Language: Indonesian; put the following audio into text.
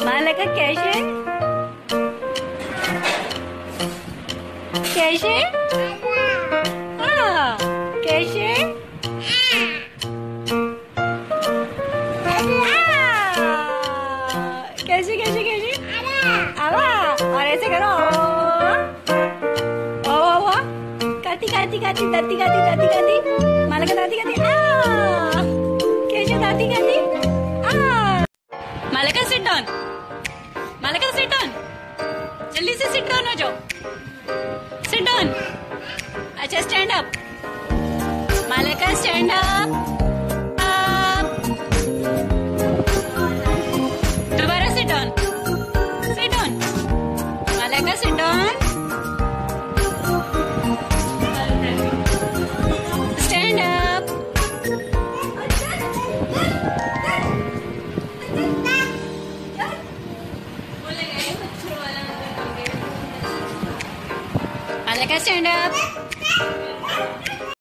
मालका कैसे कैसे हाँ कैसे हाँ, कैसे कैसे कैसे आवा और ऐसे करो ओ ओ ओ काती काती काती दाती काती दाती काती मालका दाती काती Sit down Malika sit down जल्दी से सिट डाउन हो जाओ सिट डाउन अच्छा stand up Malika stand up Alika, stand up.